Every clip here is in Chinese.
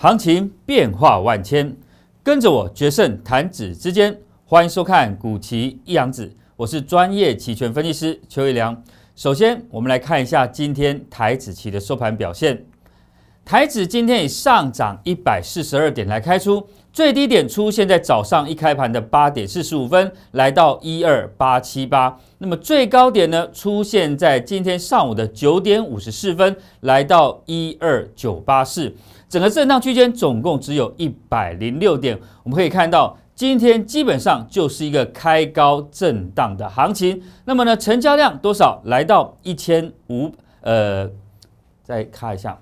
行情变化万千，跟着我决胜弹指之间。欢迎收看股期一阳指，我是专业期权分析师邱一良。首先，我们来看一下今天台指期的收盘表现。台指今天以上涨一百四十二点来开出，最低点出现在早上一开盘的八点四十五分，来到一二八七八。那么最高点呢，出现在今天上午的九点五十四分，来到一二九八四。整个震荡区间总共只有一百零六点，我们可以看到今天基本上就是一个开高震荡的行情。那么呢，成交量多少？来到一千五，呃，再看一下。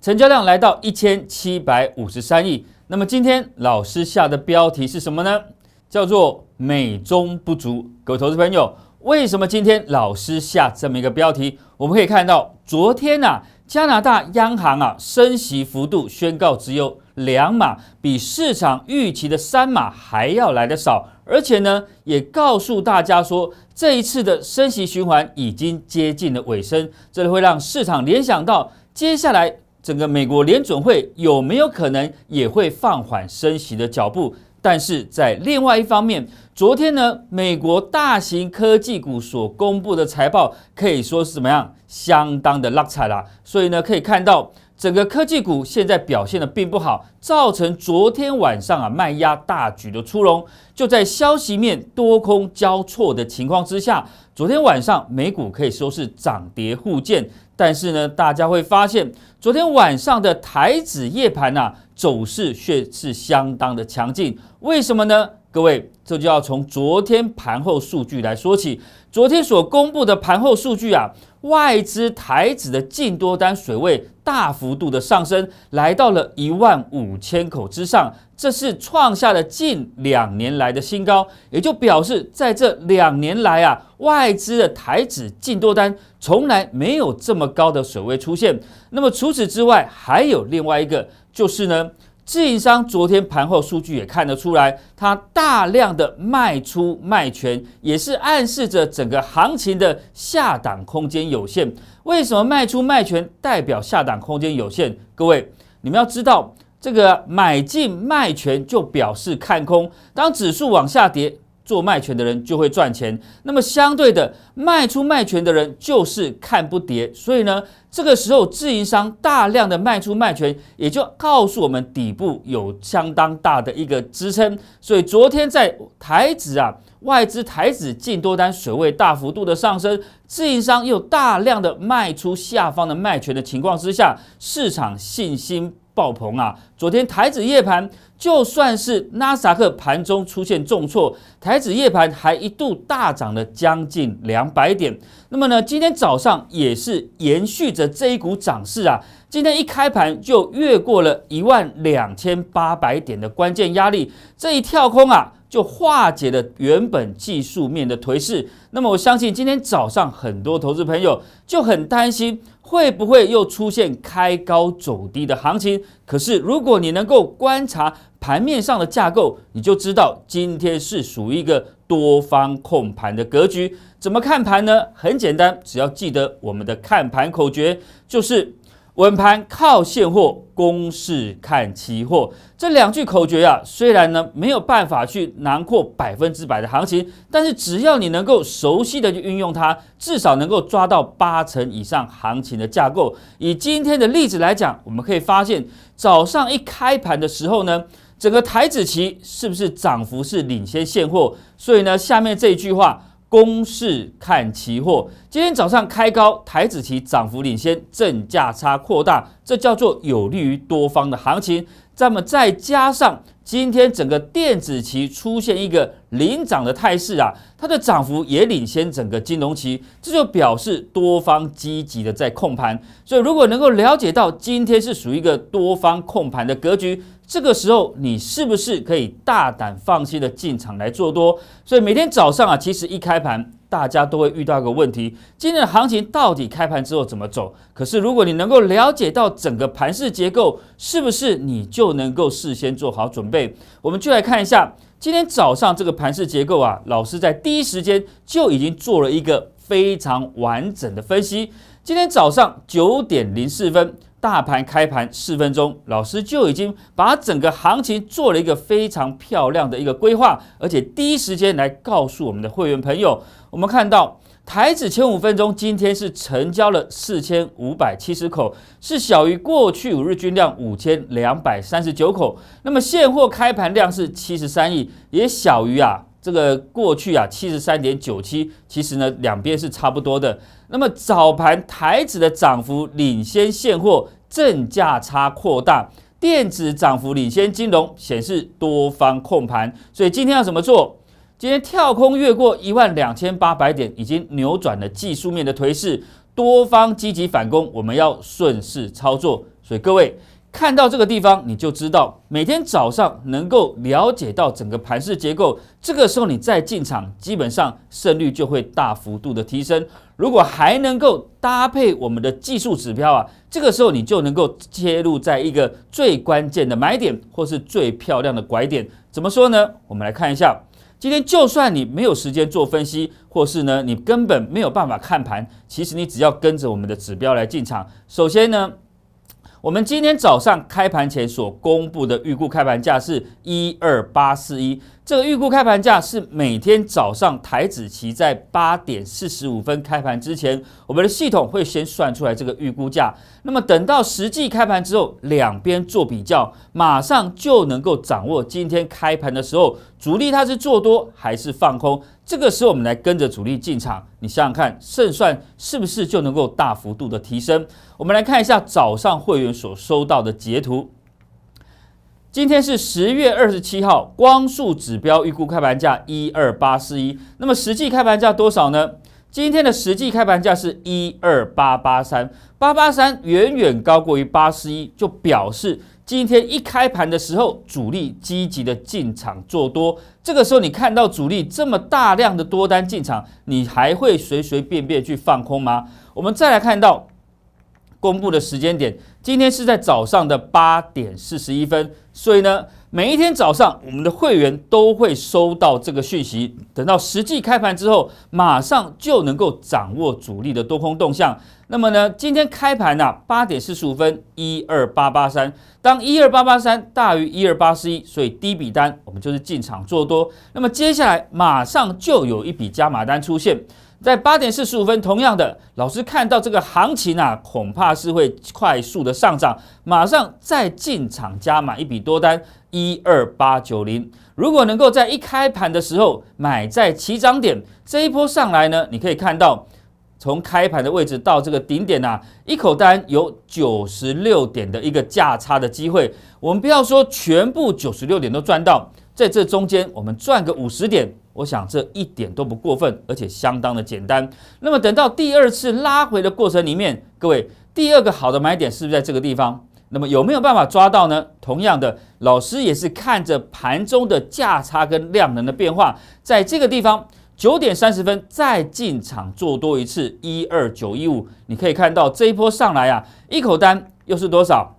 成交量来到一千七百五十三亿。那么今天老师下的标题是什么呢？叫做“美中不足”。各位投资朋友，为什么今天老师下这么一个标题？我们可以看到，昨天呐，加拿大央行啊升息幅度宣告只有两码，比市场预期的三码还要来得少，而且呢，也告诉大家说，这一次的升息循环已经接近了尾声。这会让市场联想到接下来。整个美国联准会有没有可能也会放缓升息的脚步？但是在另外一方面，昨天呢，美国大型科技股所公布的财报可以说是怎么样，相当的拉彩啦。所以呢，可以看到整个科技股现在表现的并不好，造成昨天晚上啊卖压大举的出笼。就在消息面多空交错的情况之下，昨天晚上美股可以说是涨跌互见。但是呢，大家会发现，昨天晚上的台指夜盘呐，走势却是相当的强劲。为什么呢？各位，这就要从昨天盘后数据来说起。昨天所公布的盘后数据啊。外资台指的净多单水位大幅度的上升，来到了一万五千口之上，这是创下了近两年来的新高，也就表示在这两年来啊，外资的台指净多单从来没有这么高的水位出现。那么除此之外，还有另外一个，就是呢。自营商昨天盘后数据也看得出来，它大量的卖出卖权，也是暗示着整个行情的下档空间有限。为什么卖出卖权代表下档空间有限？各位，你们要知道，这个买进卖权就表示看空，当指数往下跌。做卖权的人就会赚钱，那么相对的卖出卖权的人就是看不跌，所以呢，这个时候自营商大量的卖出卖权，也就告诉我们底部有相当大的一个支撑。所以昨天在台指啊，外资台指净多单水位大幅度的上升，自营商又大量的卖出下方的卖权的情况之下，市场信心。爆棚啊！昨天台指夜盘，就算是纳斯达克盘中出现重挫，台指夜盘还一度大涨了将近两百点。那么呢，今天早上也是延续着这一股涨势啊，今天一开盘就越过了一万两千八百点的关键压力，这一跳空啊，就化解了原本技术面的颓势。那么我相信今天早上很多投资朋友就很担心。会不会又出现开高走低的行情？可是如果你能够观察盘面上的架构，你就知道今天是属于一个多方控盘的格局。怎么看盘呢？很简单，只要记得我们的看盘口诀，就是。稳盘靠现货，公式看期货。这两句口诀呀，虽然呢没有办法去囊括百分之百的行情，但是只要你能够熟悉的去运用它，至少能够抓到八成以上行情的架构。以今天的例子来讲，我们可以发现，早上一开盘的时候呢，整个台子期是不是涨幅是领先现货？所以呢，下面这一句话。公式看期货，今天早上开高，台子期涨幅领先，正价差扩大，这叫做有利于多方的行情。那么再加上今天整个电子期出现一个领涨的态势啊，它的涨幅也领先整个金融期，这就表示多方积极的在控盘。所以如果能够了解到今天是属于一个多方控盘的格局。这个时候，你是不是可以大胆放心的进场来做多？所以每天早上啊，其实一开盘，大家都会遇到一个问题：今天的行情到底开盘之后怎么走？可是如果你能够了解到整个盘势结构，是不是你就能够事先做好准备？我们就来看一下今天早上这个盘势结构啊，老师在第一时间就已经做了一个非常完整的分析。今天早上九点零四分。大盘开盘四分钟，老师就已经把整个行情做了一个非常漂亮的一个规划，而且第一时间来告诉我们的会员朋友。我们看到台指前五分钟今天是成交了四千五百七十口，是小于过去五日均量五千两百三十九口。那么现货开盘量是七十三亿，也小于啊这个过去啊七十三点九七。其实呢两边是差不多的。那么早盘台指的涨幅领先现货，正价差扩大；电子涨幅领先金融，显示多方控盘。所以今天要怎么做？今天跳空越过一万两千八百点，已经扭转了技术面的颓势，多方积极反攻，我们要顺势操作。所以各位。看到这个地方，你就知道每天早上能够了解到整个盘势结构，这个时候你再进场，基本上胜率就会大幅度的提升。如果还能够搭配我们的技术指标啊，这个时候你就能够切入在一个最关键的买点，或是最漂亮的拐点。怎么说呢？我们来看一下，今天就算你没有时间做分析，或是呢你根本没有办法看盘，其实你只要跟着我们的指标来进场。首先呢。我们今天早上开盘前所公布的预估开盘价是一二八四一。这个预估开盘价是每天早上台子期在八点四十五分开盘之前，我们的系统会先算出来这个预估价。那么等到实际开盘之后，两边做比较，马上就能够掌握今天开盘的时候主力它是做多还是放空。这个时候我们来跟着主力进场，你想想看胜算是不是就能够大幅度的提升？我们来看一下早上会员所收到的截图。今天是十月二十七号，光速指标预估开盘价一二八四一，那么实际开盘价多少呢？今天的实际开盘价是一二八八三，八八三远远高过于八四一，就表示今天一开盘的时候，主力积极的进场做多。这个时候你看到主力这么大量的多单进场，你还会随随便便去放空吗？我们再来看到。公布的时间点，今天是在早上的八点四十一分，所以呢，每一天早上我们的会员都会收到这个讯息，等到实际开盘之后，马上就能够掌握主力的多空动向。那么呢，今天开盘呢，八点四十五分，一二八八三，当一二八八三大于一二八四一，所以第一笔单我们就是进场做多。那么接下来马上就有一笔加码单出现。在八点四十五分，同样的，老师看到这个行情啊，恐怕是会快速的上涨，马上再进场加码一笔多单一二八九零。如果能够在一开盘的时候买在起涨点，这一波上来呢，你可以看到从开盘的位置到这个顶点啊，一口单有九十六点的一个价差的机会。我们不要说全部九十六点都赚到，在这中间我们赚个五十点。我想这一点都不过分，而且相当的简单。那么等到第二次拉回的过程里面，各位第二个好的买点是不是在这个地方？那么有没有办法抓到呢？同样的，老师也是看着盘中的价差跟量能的变化，在这个地方九点三十分再进场做多一次一二九一五，你可以看到这一波上来啊，一口单又是多少？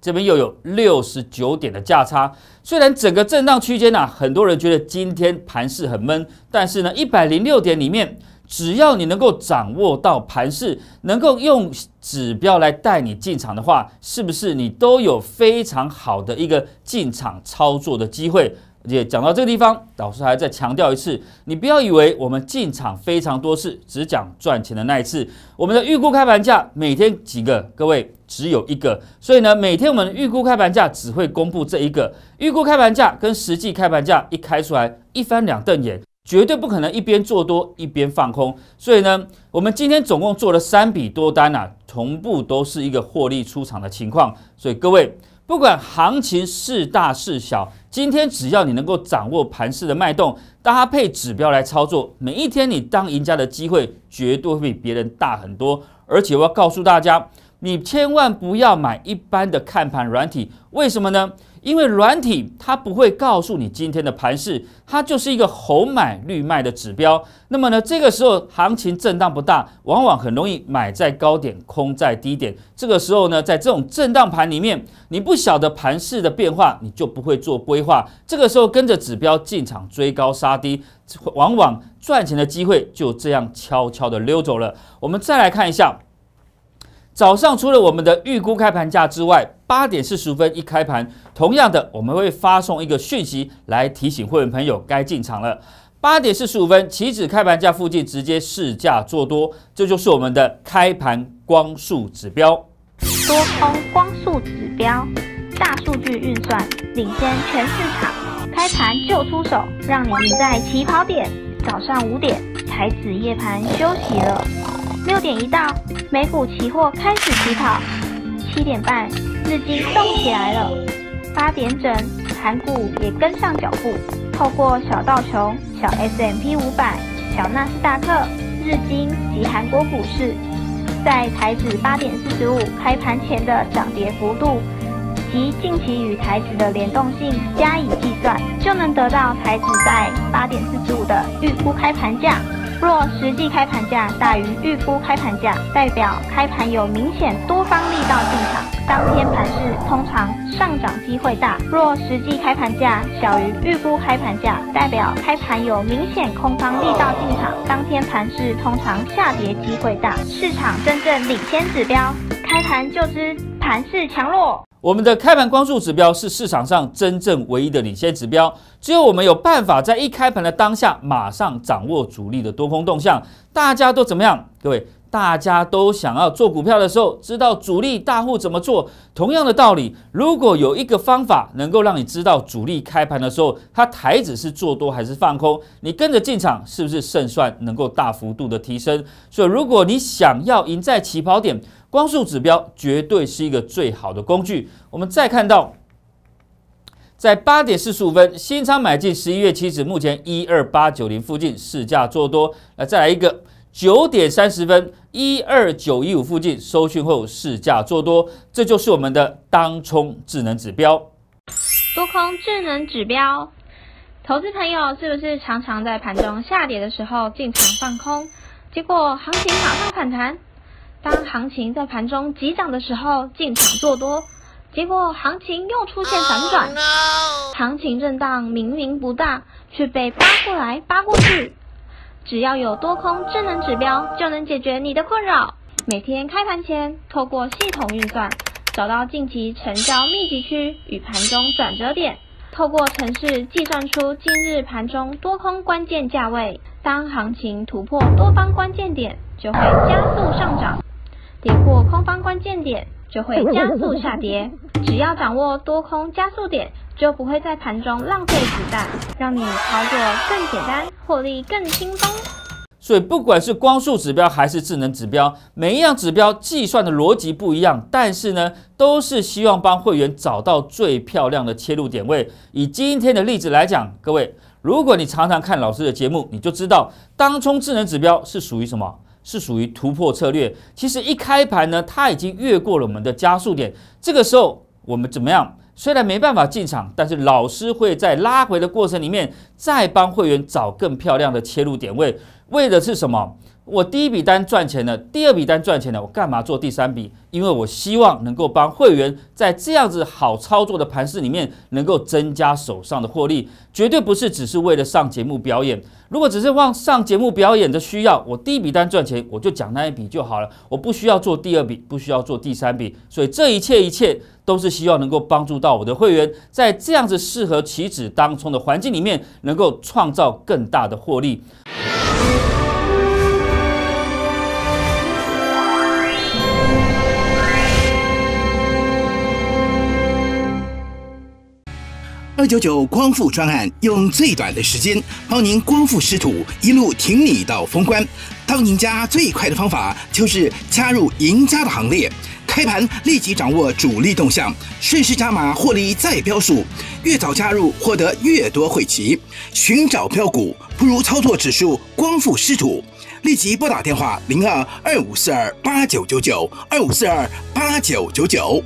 这边又有六十九点的价差，虽然整个震荡区间呢，很多人觉得今天盘势很闷，但是呢，一百零六点里面，只要你能够掌握到盘势，能够用指标来带你进场的话，是不是你都有非常好的一个进场操作的机会？而且讲到这个地方，老师还再强调一次，你不要以为我们进场非常多次，只讲赚钱的那一次。我们的预估开盘价每天几个？各位只有一个，所以呢，每天我们预估开盘价只会公布这一个。预估开盘价跟实际开盘价一开出来，一翻两瞪眼，绝对不可能一边做多一边放空。所以呢，我们今天总共做了三笔多单啊，同步都是一个获利出场的情况。所以各位。不管行情是大是小，今天只要你能够掌握盘势的脉动，搭配指标来操作，每一天你当赢家的机会绝对会比别人大很多。而且我要告诉大家，你千万不要买一般的看盘软体，为什么呢？因为软体它不会告诉你今天的盘势，它就是一个红买绿卖的指标。那么呢，这个时候行情震荡不大，往往很容易买在高点，空在低点。这个时候呢，在这种震荡盘里面，你不晓得盘势的变化，你就不会做规划。这个时候跟着指标进场追高杀低，往往赚钱的机会就这样悄悄的溜走了。我们再来看一下。早上除了我们的预估开盘价之外，八点四十分一开盘，同样的我们会发送一个讯息来提醒会员朋友该进场了。八点四十五分，起止开盘价附近直接试价做多，这就是我们的开盘光速指标。多空光速指标，大数据运算领先全市场，开盘就出手，让你赢在起跑点。早上五点，台指夜盘休息了。六点一到，美股期货开始起跑。七点半，日经动起来了。八点整，韩股也跟上脚步。透过小道琼、小 S M P 五百、小纳斯达克、日经及韩国股市，在台指八点四十五开盘前的涨跌幅度及近期与台指的联动性加以计算，就能得到台指在八点四十五的预估开盘价。若实际开盘价大于预估开盘价，代表开盘有明显多方力道进场，当天盘势通常上涨机会大；若实际开盘价小于预估开盘价，代表开盘有明显空方力道进场，当天盘势通常下跌机会大。市场真正领先指标，开盘就知盘势强弱。我们的开盘光速指标是市场上真正唯一的领先指标，只有我们有办法在一开盘的当下马上掌握主力的多空动向。大家都怎么样？各位，大家都想要做股票的时候，知道主力大户怎么做。同样的道理，如果有一个方法能够让你知道主力开盘的时候，它台子是做多还是放空，你跟着进场，是不是胜算能够大幅度的提升？所以，如果你想要赢在起跑点，光速指标绝对是一个最好的工具。我们再看到，在八点四十五分新仓买进十一月期指，目前一二八九零附近市价做多。那再来一个九点三十分一二九一五附近收讯后市价做多，这就是我们的当冲智能指标。多空智能指标，投资朋友是不是常常在盘中下跌的时候进场放空，结果行情马上反弹？当行情在盘中急涨的时候进场做多，结果行情又出现反转。行情震荡明明不大，却被扒过来扒过去。只要有多空智能指标，就能解决你的困扰。每天开盘前，透过系统运算，找到近期成交密集区与盘中转折点，透过程式计算出今日盘中多空关键价位。当行情突破多方关键点，就会加速上涨。跌破空方关键点，就会加速下跌。只要掌握多空加速点，就不会在盘中浪费子弹，让你操作更简单，获利更轻松。所以，不管是光速指标还是智能指标，每一样指标计算的逻辑不一样，但是呢，都是希望帮会员找到最漂亮的切入点位。以今天的例子来讲，各位，如果你常常看老师的节目，你就知道当冲智能指标是属于什么。是属于突破策略。其实一开盘呢，它已经越过了我们的加速点。这个时候我们怎么样？虽然没办法进场，但是老师会在拉回的过程里面，再帮会员找更漂亮的切入点位。为的是什么？我第一笔单赚钱了，第二笔单赚钱了，我干嘛做第三笔？因为我希望能够帮会员在这样子好操作的盘势里面，能够增加手上的获利，绝对不是只是为了上节目表演。如果只是往上节目表演的需要，我第一笔单赚钱，我就讲那一笔就好了，我不需要做第二笔，不需要做第三笔。所以这一切一切都是希望能够帮助到我的会员，在这样子适合起止当冲的环境里面，能够创造更大的获利。二九九光复专案，用最短的时间帮您光复失土，一路挺你到封关。当赢家最快的方法就是加入赢家的行列，开盘立即掌握主力动向，顺势加码获利再标数。越早加入，获得越多会旗。寻找标股，不如操作指数光复失土。立即拨打电话零二二五四二八九九九二五四二八九九九。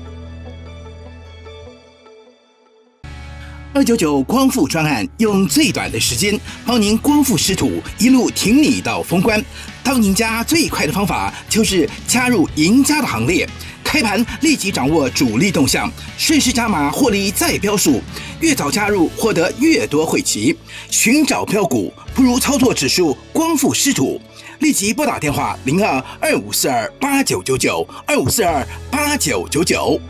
二九九光复专案，用最短的时间帮您光复失土，一路挺你到封关。当赢家最快的方法就是加入赢家的行列，开盘立即掌握主力动向，顺势加码获利再标数。越早加入，获得越多会旗。寻找标股，不如操作指数光复失土。立即拨打电话零二二五四二八九九九二五四二八九九九。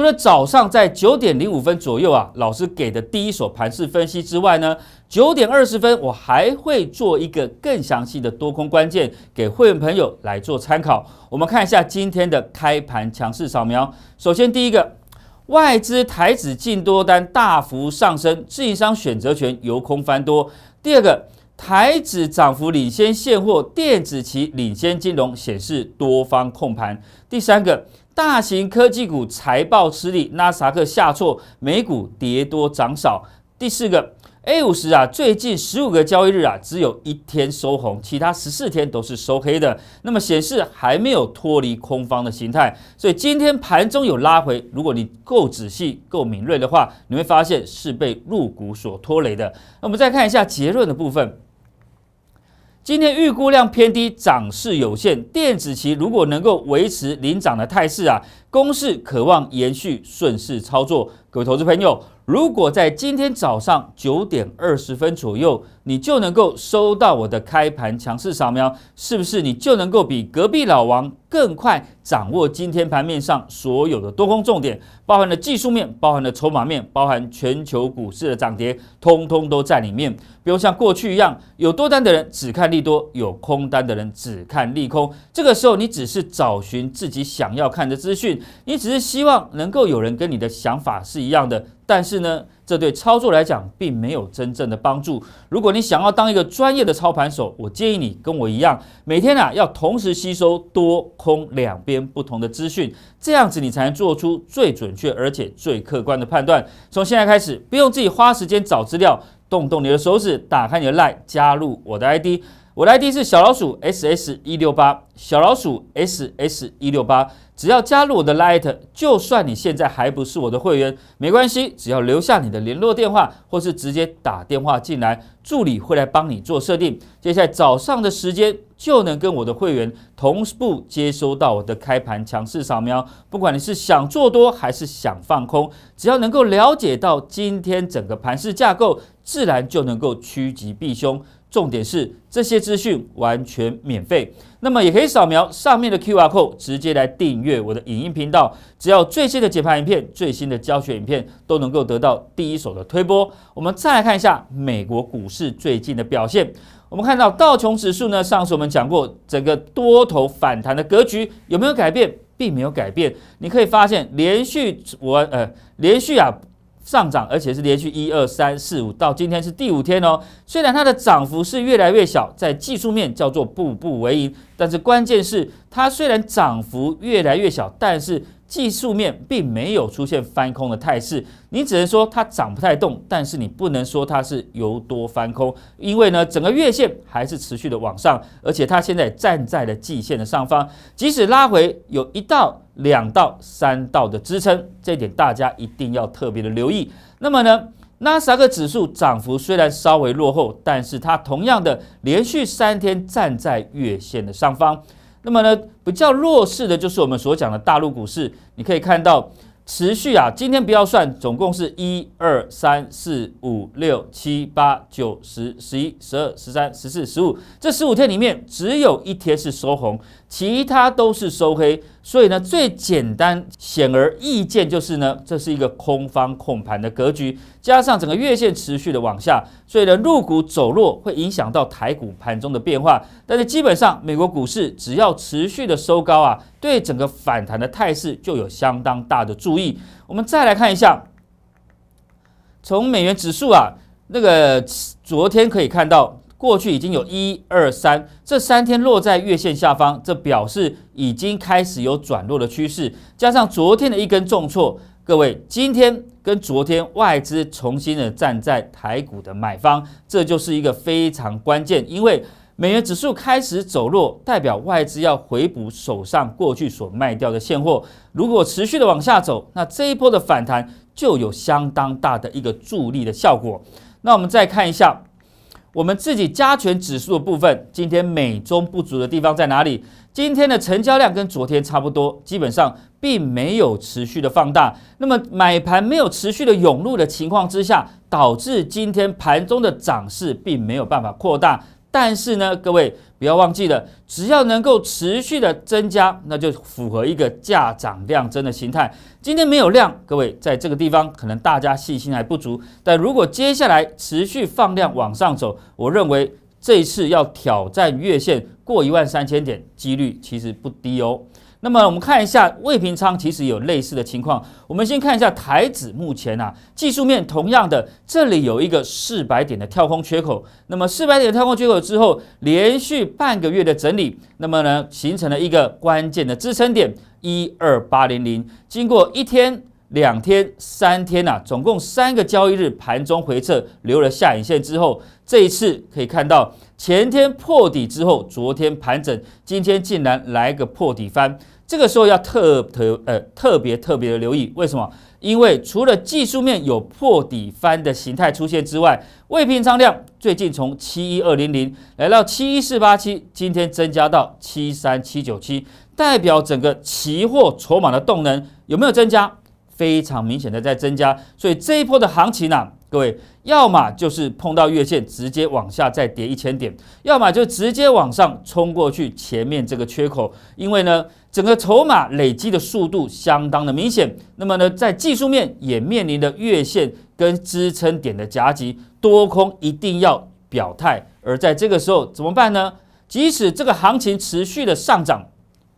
除了早上在九点零五分左右啊，老师给的第一手盘势分析之外呢，九点二十分我还会做一个更详细的多空关键给会员朋友来做参考。我们看一下今天的开盘强势扫描。首先第一个，外资台指净多单大幅上升，自营商选择权由空翻多。第二个，台指涨幅领先现货，电子期领先金融，显示多方控盘。第三个。大型科技股财报吃力，纳斯达克下挫，美股跌多涨少。第四个，A 五十啊，最近十五个交易日啊，只有一天收红，其他十四天都是收黑的。那么显示还没有脱离空方的形态，所以今天盘中有拉回。如果你够仔细、够敏锐的话，你会发现是被入股所拖累的。那我们再看一下结论的部分。今天预估量偏低，涨势有限。电子期如果能够维持领涨的态势啊，公式渴望延续顺势操作。各位投资朋友，如果在今天早上九点二十分左右，你就能够收到我的开盘强势扫描，是不是你就能够比隔壁老王更快掌握今天盘面上所有的多空重点，包含了技术面，包含了筹码面，包含全球股市的涨跌，通通都在里面。比如像过去一样，有多单的人只看利多，有空单的人只看利空。这个时候，你只是找寻自己想要看的资讯，你只是希望能够有人跟你的想法是一样的。但是呢，这对操作来讲并没有真正的帮助。如果你想要当一个专业的操盘手，我建议你跟我一样，每天啊要同时吸收多空两边不同的资讯，这样子你才能做出最准确而且最客观的判断。从现在开始，不用自己花时间找资料。动动你的手指，打开你的 Line，加入我的 ID，我的 ID 是小老鼠 SS 一六八，小老鼠 SS 一六八。只要加入我的 Light，就算你现在还不是我的会员，没关系，只要留下你的联络电话，或是直接打电话进来，助理会来帮你做设定。接下来早上的时间就能跟我的会员同步接收到我的开盘强势扫描。不管你是想做多还是想放空，只要能够了解到今天整个盘势架构。自然就能够趋吉避凶。重点是这些资讯完全免费，那么也可以扫描上面的 Q R code，直接来订阅我的影音频道。只要最新的解盘影片、最新的教学影片都能够得到第一手的推播。我们再来看一下美国股市最近的表现。我们看到道琼指数呢，上次我们讲过，整个多头反弹的格局有没有改变？并没有改变。你可以发现，连续我呃连续啊。上涨，而且是连续一二三四五，到今天是第五天哦。虽然它的涨幅是越来越小，在技术面叫做步步为营，但是关键是它虽然涨幅越来越小，但是。技术面并没有出现翻空的态势，你只能说它涨不太动，但是你不能说它是由多翻空，因为呢，整个月线还是持续的往上，而且它现在站在了季线的上方，即使拉回有一道、两道、三道的支撑，这点大家一定要特别的留意。那么呢，纳斯达克指数涨幅虽然稍微落后，但是它同样的连续三天站在月线的上方。那么呢，比较弱势的就是我们所讲的大陆股市，你可以看到持续啊，今天不要算，总共是一二三四五六七八九十十一十二十三十四十五，这十五天里面只有一天是收红。其他都是收黑，所以呢，最简单、显而易见就是呢，这是一个空方控盘的格局，加上整个月线持续的往下，所以呢，入股走弱会影响到台股盘中的变化。但是基本上，美国股市只要持续的收高啊，对整个反弹的态势就有相当大的注意。我们再来看一下，从美元指数啊，那个昨天可以看到。过去已经有一二三这三天落在月线下方，这表示已经开始有转弱的趋势。加上昨天的一根重挫，各位今天跟昨天外资重新的站在台股的买方，这就是一个非常关键。因为美元指数开始走弱，代表外资要回补手上过去所卖掉的现货。如果持续的往下走，那这一波的反弹就有相当大的一个助力的效果。那我们再看一下。我们自己加权指数的部分，今天美中不足的地方在哪里？今天的成交量跟昨天差不多，基本上并没有持续的放大。那么买盘没有持续的涌入的情况之下，导致今天盘中的涨势并没有办法扩大。但是呢，各位不要忘记了，只要能够持续的增加，那就符合一个价涨量增的形态。今天没有量，各位在这个地方可能大家信心还不足。但如果接下来持续放量往上走，我认为这一次要挑战月线过一万三千点，几率其实不低哦。那么我们看一下未平仓，其实有类似的情况。我们先看一下台指目前啊，技术面同样的，这里有一个四百点的跳空缺口。那么四百点的跳空缺口之后，连续半个月的整理，那么呢，形成了一个关键的支撑点一二八零零。经过一天、两天、三天呐，总共三个交易日盘中回撤留了下影线之后，这一次可以看到前天破底之后，昨天盘整，今天竟然来个破底翻。这个时候要特特呃特别特别的留意，为什么？因为除了技术面有破底翻的形态出现之外，未平仓量最近从七一二零零来到七一四八七，今天增加到七三七九七，代表整个期货筹码的动能有没有增加？非常明显的在增加，所以这一波的行情呢？各位，要么就是碰到月线直接往下再跌一千点，要么就直接往上冲过去前面这个缺口，因为呢，整个筹码累积的速度相当的明显。那么呢，在技术面也面临着月线跟支撑点的夹击，多空一定要表态。而在这个时候怎么办呢？即使这个行情持续的上涨，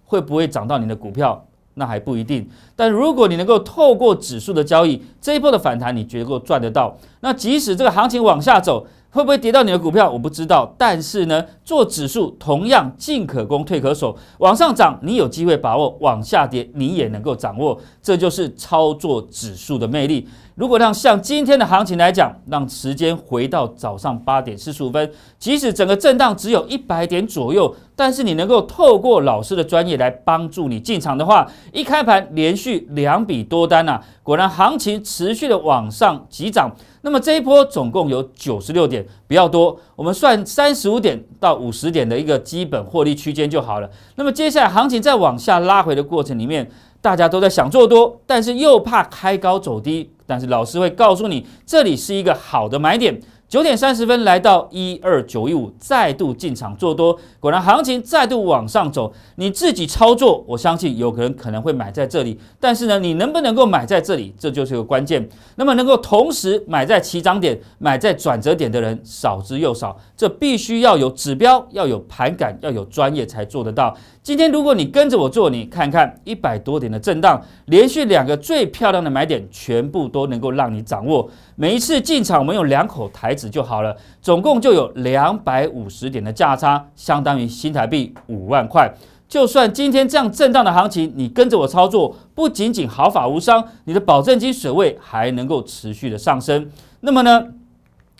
会不会涨到你的股票？那还不一定，但如果你能够透过指数的交易，这一波的反弹你绝够赚得到。那即使这个行情往下走，会不会跌到你的股票？我不知道。但是呢，做指数同样进可攻退可守，往上涨你有机会把握，往下跌你也能够掌握，这就是操作指数的魅力。如果让像今天的行情来讲，让时间回到早上八点四十五分，即使整个震荡只有一百点左右，但是你能够透过老师的专业来帮助你进场的话，一开盘连续两笔多单呐，果然行情持续的往上急涨。那么这一波总共有九十六点，比较多，我们算三十五点到五十点的一个基本获利区间就好了。那么接下来行情再往下拉回的过程里面。大家都在想做多，但是又怕开高走低。但是老师会告诉你，这里是一个好的买点。九点三十分来到一二九一五，再度进场做多，果然行情再度往上走。你自己操作，我相信有人可能会买在这里，但是呢，你能不能够买在这里，这就是个关键。那么能够同时买在起涨点、买在转折点的人少之又少，这必须要有指标、要有盘感、要有专业才做得到。今天如果你跟着我做，你看看一百多点的震荡，连续两个最漂亮的买点，全部都能够让你掌握。每一次进场，我们用两口台就好了，总共就有两百五十点的价差，相当于新台币五万块。就算今天这样震荡的行情，你跟着我操作，不仅仅毫发无伤，你的保证金水位还能够持续的上升。那么呢，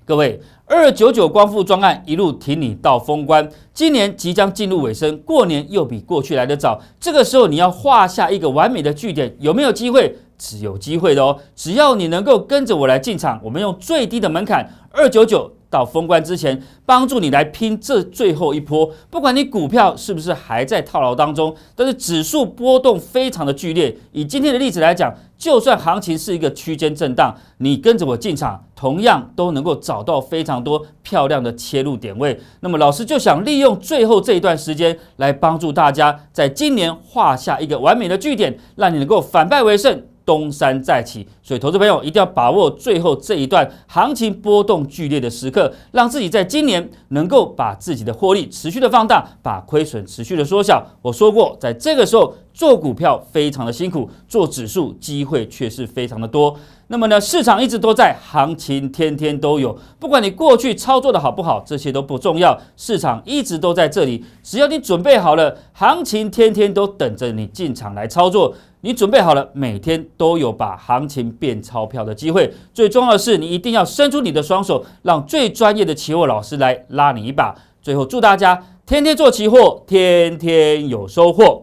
各位。二九九光复专案一路挺你到封关，今年即将进入尾声，过年又比过去来得早。这个时候你要画下一个完美的句点，有没有机会？是有机会的哦。只要你能够跟着我来进场，我们用最低的门槛二九九到封关之前，帮助你来拼这最后一波。不管你股票是不是还在套牢当中，但是指数波动非常的剧烈。以今天的例子来讲。就算行情是一个区间震荡，你跟着我进场，同样都能够找到非常多漂亮的切入点位。那么老师就想利用最后这一段时间，来帮助大家在今年画下一个完美的句点，让你能够反败为胜。东山再起，所以投资朋友一定要把握最后这一段行情波动剧烈的时刻，让自己在今年能够把自己的获利持续的放大，把亏损持续的缩小。我说过，在这个时候做股票非常的辛苦，做指数机会却是非常的多。那么呢，市场一直都在，行情天天都有，不管你过去操作的好不好，这些都不重要，市场一直都在这里，只要你准备好了，行情天天都等着你进场来操作。你准备好了，每天都有把行情变钞票的机会。最重要的是，你一定要伸出你的双手，让最专业的期货老师来拉你一把。最后，祝大家天天做期货，天天有收获。